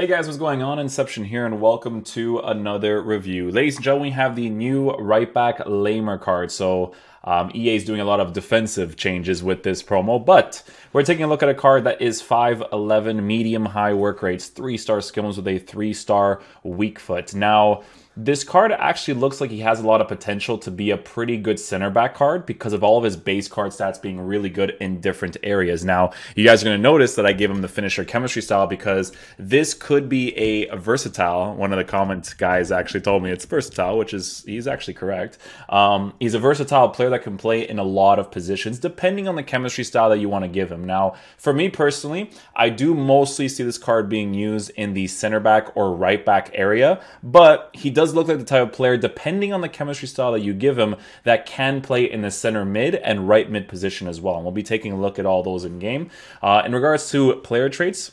Hey guys, what's going on? Inception here, and welcome to another review. Ladies and gentlemen, we have the new right back Laimer card. So um, EA is doing a lot of defensive changes with this promo, but we're taking a look at a card that is 5'11 medium high work rates, 3 star skills with a 3 star weak foot. Now, this card actually looks like he has a lot of potential to be a pretty good center back card because of all of his base card stats being really good in different areas. Now, you guys are going to notice that I gave him the finisher chemistry style because this could be a versatile. One of the comment guys actually told me it's versatile, which is he's actually correct. Um, he's a versatile player that can play in a lot of positions depending on the chemistry style that you want to give him. Now, for me personally, I do mostly see this card being used in the center back or right back area, but he does look like the type of player, depending on the chemistry style that you give him, that can play in the center mid and right mid position as well. And we'll be taking a look at all those in game. Uh, in regards to player traits,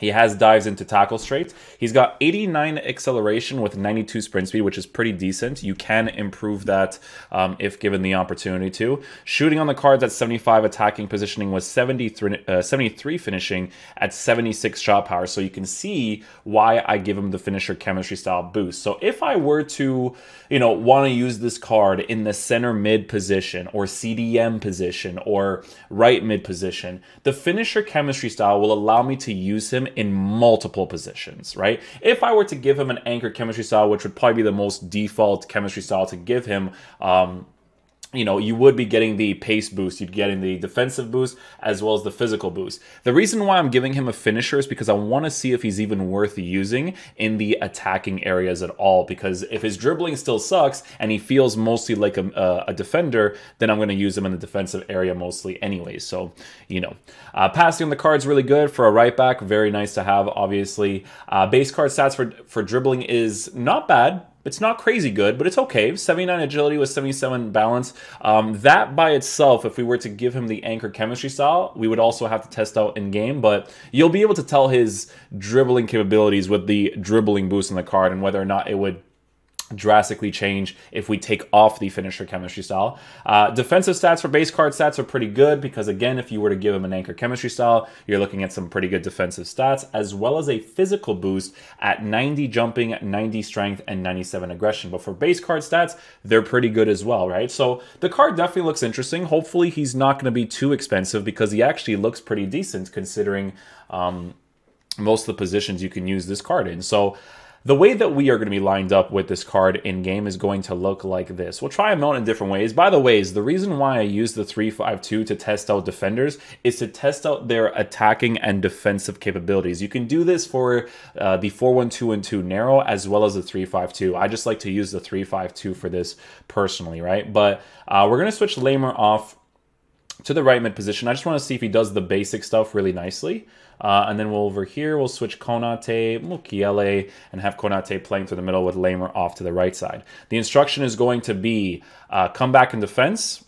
he has dives into tackle straight. He's got 89 acceleration with 92 sprint speed, which is pretty decent. You can improve that um, if given the opportunity to. Shooting on the cards at 75 attacking positioning with 73, uh, 73 finishing at 76 shot power. So you can see why I give him the finisher chemistry style boost. So if I were to, you know, want to use this card in the center mid position or CDM position or right mid position, the finisher chemistry style will allow me to use him in multiple positions, right? If I were to give him an anchor chemistry style, which would probably be the most default chemistry style to give him, um, you know, you would be getting the pace boost, you'd getting the defensive boost as well as the physical boost. The reason why I'm giving him a finisher is because I want to see if he's even worth using in the attacking areas at all. Because if his dribbling still sucks and he feels mostly like a, a defender, then I'm going to use him in the defensive area mostly anyway. So, you know, uh, passing on the card's really good for a right back. Very nice to have, obviously. Uh, base card stats for, for dribbling is not bad it's not crazy good, but it's okay. 79 agility with 77 balance. Um, that by itself, if we were to give him the anchor chemistry style, we would also have to test out in game, but you'll be able to tell his dribbling capabilities with the dribbling boost in the card and whether or not it would drastically change if we take off the finisher chemistry style. Uh, defensive stats for base card stats are pretty good because again, if you were to give him an anchor chemistry style, you're looking at some pretty good defensive stats as well as a physical boost at 90 jumping, 90 strength, and 97 aggression. But for base card stats, they're pretty good as well, right? So the card definitely looks interesting. Hopefully he's not going to be too expensive because he actually looks pretty decent considering um, most of the positions you can use this card in. So the way that we are going to be lined up with this card in game is going to look like this. We'll try them out in different ways. By the ways, the reason why I use the 3-5-2 to test out defenders is to test out their attacking and defensive capabilities. You can do this for uh, the 4-1-2-2 narrow as well as the 3-5-2. I just like to use the 3-5-2 for this personally, right? But uh, we're going to switch Laimer off to the right mid position. I just want to see if he does the basic stuff really nicely. Uh, and then we'll over here, we'll switch Konate, Mukiele, and have Konate playing through the middle with Laimer off to the right side. The instruction is going to be uh, come back in defense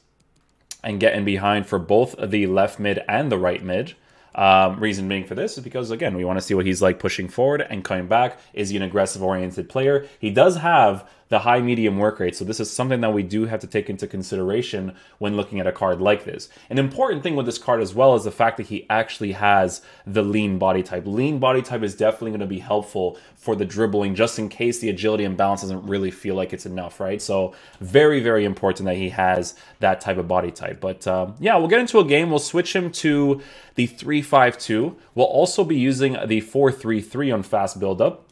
and get in behind for both the left mid and the right mid. Um, reason being for this is because, again, we want to see what he's like pushing forward and coming back. Is he an aggressive oriented player? He does have the high medium work rate. So this is something that we do have to take into consideration when looking at a card like this. An important thing with this card as well is the fact that he actually has the lean body type. Lean body type is definitely going to be helpful for the dribbling just in case the agility and balance doesn't really feel like it's enough, right? So very, very important that he has that type of body type. But um, yeah, we'll get into a game. We'll switch him to the 3-5-2. We'll also be using the 4-3-3 on fast build-up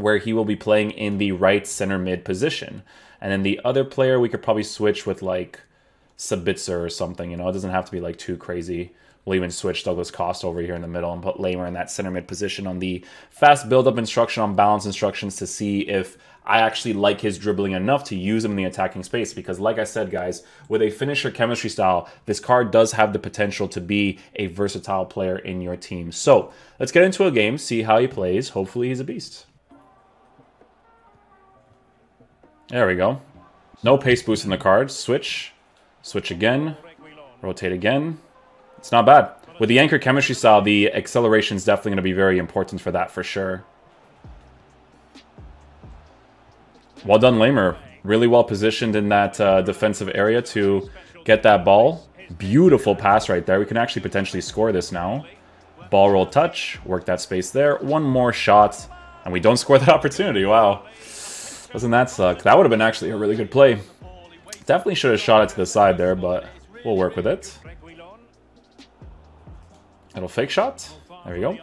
where he will be playing in the right center mid position. And then the other player we could probably switch with like Sabitzer or something, you know, it doesn't have to be like too crazy. We'll even switch Douglas Costa over here in the middle and put Laimer in that center mid position on the fast build up instruction on balance instructions to see if I actually like his dribbling enough to use him in the attacking space because, like I said, guys, with a finisher chemistry style, this card does have the potential to be a versatile player in your team. So let's get into a game, see how he plays. Hopefully, he's a beast. There we go. No pace boost in the cards. Switch. Switch again. Rotate again. It's not bad. With the Anchor Chemistry style, the acceleration is definitely going to be very important for that for sure. Well done, Laimer. Really well positioned in that uh, defensive area to get that ball. Beautiful pass right there. We can actually potentially score this now. Ball roll touch, work that space there. One more shot, and we don't score that opportunity. Wow. Doesn't that suck? That would have been actually a really good play. Definitely should have shot it to the side there, but we'll work with it. Little fake shot. There we go. A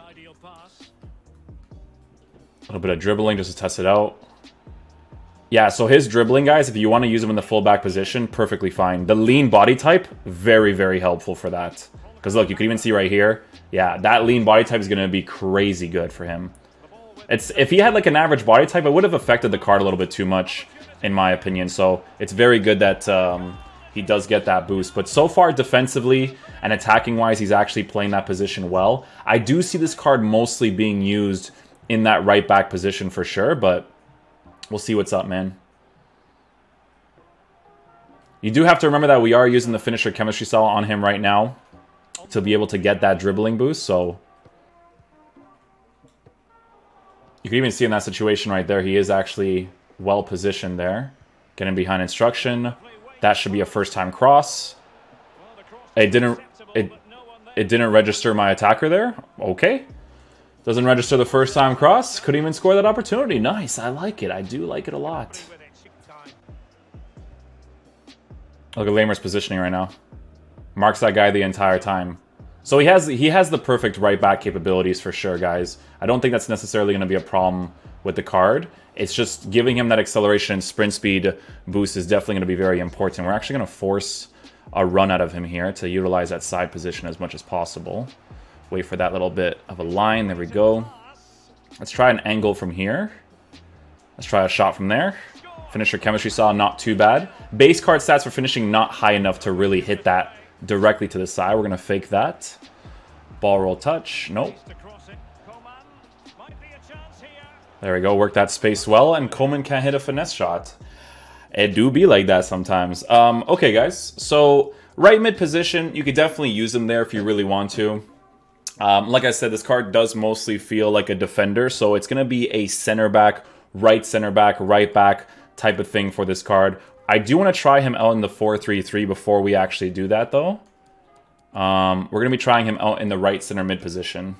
little bit of dribbling just to test it out. Yeah, so his dribbling, guys, if you want to use him in the fullback position, perfectly fine. The lean body type, very, very helpful for that. Because look, you can even see right here, yeah, that lean body type is going to be crazy good for him. It's If he had like an average body type, it would have affected the card a little bit too much, in my opinion. So it's very good that um, he does get that boost. But so far, defensively and attacking-wise, he's actually playing that position well. I do see this card mostly being used in that right back position for sure, but We'll see what's up, man. You do have to remember that we are using the finisher chemistry cell on him right now to be able to get that dribbling boost, so... You can even see in that situation right there, he is actually well positioned there. Getting behind instruction. That should be a first time cross. It didn't it it didn't register my attacker there. Okay. Doesn't register the first time cross. Could even score that opportunity. Nice. I like it. I do like it a lot. Look at Laimer's positioning right now. Marks that guy the entire time. So he has he has the perfect right back capabilities for sure, guys. I don't think that's necessarily going to be a problem with the card. It's just giving him that acceleration and sprint speed boost is definitely going to be very important. We're actually going to force a run out of him here to utilize that side position as much as possible. Wait for that little bit of a line. There we go. Let's try an angle from here. Let's try a shot from there. Finisher chemistry saw not too bad. Base card stats for finishing not high enough to really hit that directly to the side. We're going to fake that. Ball roll touch. Nope. There we go. Work that space well. And Coman can't hit a finesse shot. It do be like that sometimes. Um, okay, guys. So right mid position, you could definitely use him there if you really want to. Um, like I said, this card does mostly feel like a defender, so it's going to be a center back, right center back, right back type of thing for this card. I do want to try him out in the 4-3-3 before we actually do that, though. Um, we're going to be trying him out in the right center mid position.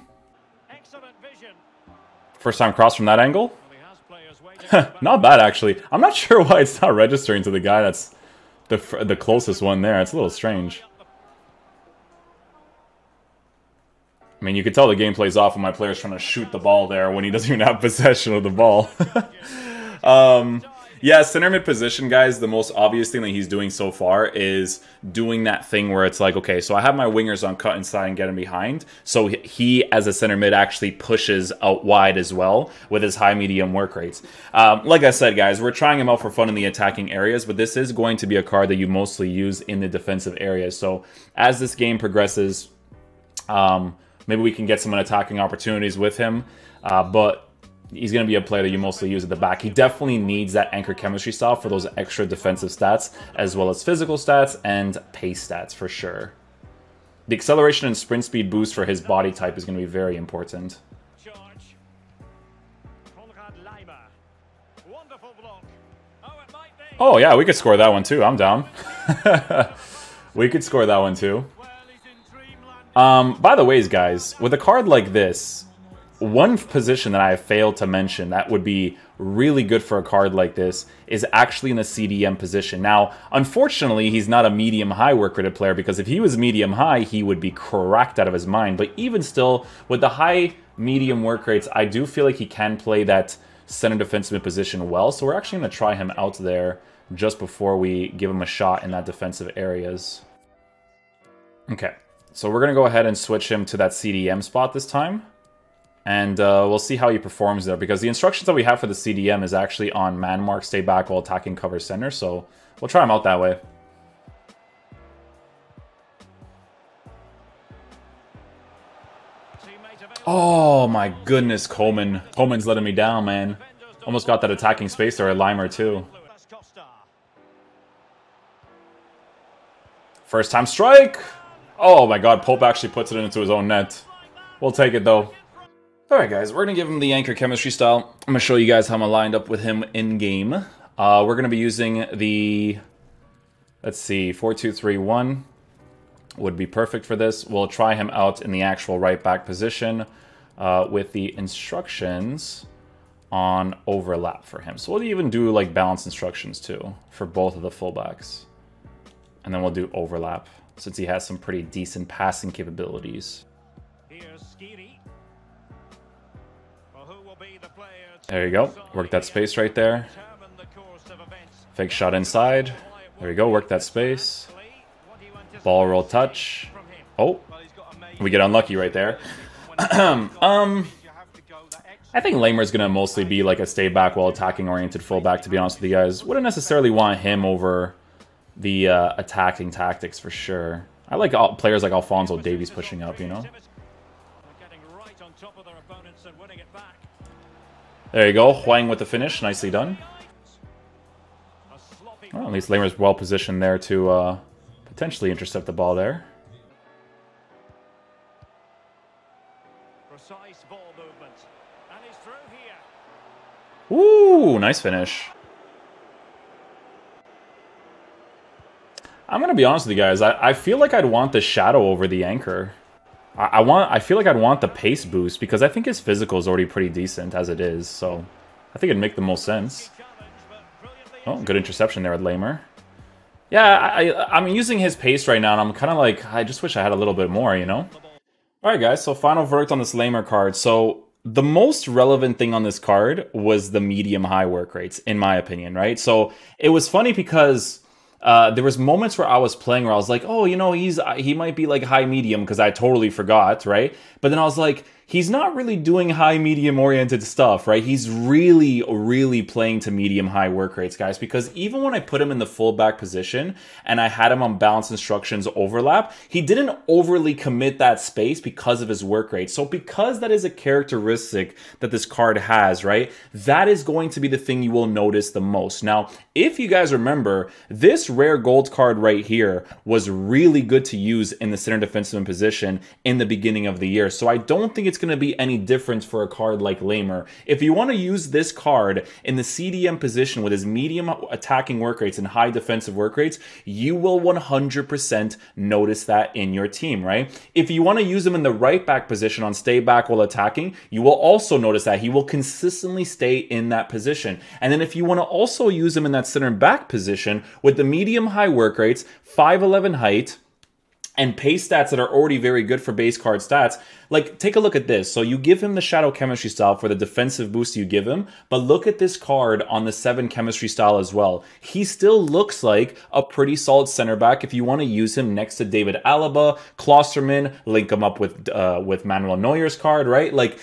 First time cross from that angle. not bad, actually. I'm not sure why it's not registering to the guy that's the, the closest one there. It's a little strange. I mean, you can tell the game plays off when my player's trying to shoot the ball there when he doesn't even have possession of the ball. um, yeah, center mid position, guys, the most obvious thing that he's doing so far is doing that thing where it's like, okay, so I have my wingers on cut inside and getting behind. So he, as a center mid, actually pushes out wide as well with his high medium work rates. Um, like I said, guys, we're trying him out for fun in the attacking areas, but this is going to be a card that you mostly use in the defensive areas. So as this game progresses, um, Maybe we can get some attacking opportunities with him. Uh, but he's going to be a player that you mostly use at the back. He definitely needs that anchor chemistry style for those extra defensive stats, as well as physical stats and pace stats for sure. The acceleration and sprint speed boost for his body type is going to be very important. Oh yeah, we could score that one too. I'm down. we could score that one too. Um, by the ways, guys, with a card like this, one position that I have failed to mention that would be really good for a card like this is actually in the CDM position. Now, unfortunately, he's not a medium-high work rated player because if he was medium-high, he would be cracked out of his mind. But even still, with the high medium work rates, I do feel like he can play that center defensive position well. So we're actually going to try him out there just before we give him a shot in that defensive areas. Okay. So we're going to go ahead and switch him to that CDM spot this time. And uh, we'll see how he performs there, because the instructions that we have for the CDM is actually on man mark, stay back while attacking cover center, so we'll try him out that way. Oh my goodness, Coman. Coman's letting me down, man. Almost got that attacking space there at Laimer too. First time strike! Oh my god, Pope actually puts it into his own net. We'll take it though. Alright guys, we're going to give him the anchor chemistry style. I'm going to show you guys how I'm lined up with him in-game. Uh, we're going to be using the, let's see, 4-2-3-1. would be perfect for this. We'll try him out in the actual right back position uh, with the instructions on overlap for him. So we'll even do like balance instructions too for both of the fullbacks. And then we'll do overlap since he has some pretty decent passing capabilities. There you go. Work that space right there. Fake shot inside. There you go. Work that space. Ball roll touch. Oh, we get unlucky right there. um, I think Laimer's going to mostly be like a stay back while attacking oriented fullback, to be honest with you guys. Wouldn't necessarily want him over the uh, attacking tactics for sure. I like all, players like Alphonso Davies pushing up, you know? There you go, Hwang with the finish, nicely done. Well, at least Laimer's well positioned there to uh, potentially intercept the ball there. Ooh, nice finish. I'm gonna be honest with you guys. I, I feel like I'd want the shadow over the anchor. I, want. I feel like I'd want the pace boost because I think his physical is already pretty decent as it is. So I think it'd make the most sense. Oh, good interception there with Laimer. Yeah, I, I'm using his pace right now, and I'm kind of like, I just wish I had a little bit more, you know? All right, guys, so final verdict on this Laimer card. So the most relevant thing on this card was the medium high work rates, in my opinion, right? So it was funny because uh, there was moments where I was playing where I was like, oh, you know, he's he might be like high medium because I totally forgot, right? But then I was like, he's not really doing high medium oriented stuff, right? He's really, really playing to medium high work rates, guys, because even when I put him in the fullback position and I had him on balance instructions overlap, he didn't overly commit that space because of his work rate. So, because that is a characteristic that this card has, right, that is going to be the thing you will notice the most. Now, if you guys remember, this rare gold card right here was really good to use in the center defenseman position in the beginning of the year. So, I don't think it's it's going to be any difference for a card like Laimer. If you want to use this card in the CDM position with his medium attacking work rates and high defensive work rates, you will 100% notice that in your team, right? If you want to use him in the right back position on stay back while attacking, you will also notice that he will consistently stay in that position. And then if you want to also use him in that center back position with the medium high work rates, 5'11 height, and pace stats that are already very good for base card stats. Like, take a look at this. So you give him the Shadow Chemistry style for the defensive boost you give him, but look at this card on the 7 Chemistry style as well. He still looks like a pretty solid center back if you want to use him next to David Alaba, Klostermann, link him up with, uh, with Manuel Neuer's card, right? Like,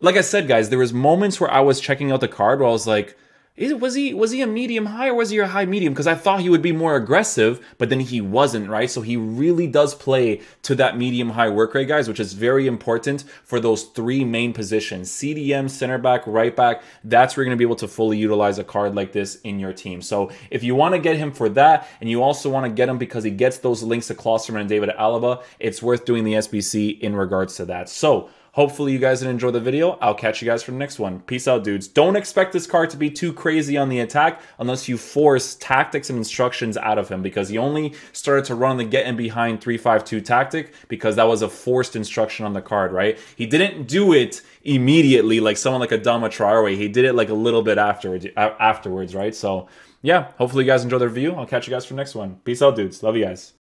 like I said, guys, there was moments where I was checking out the card where I was like, was he was he a medium high or was he a high medium? Because I thought he would be more aggressive, but then he wasn't, right? So he really does play to that medium high work rate, guys, which is very important for those three main positions: CDM, center back, right back. That's where you're gonna be able to fully utilize a card like this in your team. So if you want to get him for that, and you also want to get him because he gets those links to Klostermann and David Alaba, it's worth doing the SBC in regards to that. So Hopefully you guys did enjoy the video. I'll catch you guys for the next one. Peace out, dudes. Don't expect this card to be too crazy on the attack unless you force tactics and instructions out of him because he only started to run the get in behind 352 tactic because that was a forced instruction on the card, right? He didn't do it immediately like someone like Adama Traore. He did it like a little bit afterwards, afterwards, right? So yeah, hopefully you guys enjoy the review. I'll catch you guys for the next one. Peace out, dudes. Love you guys.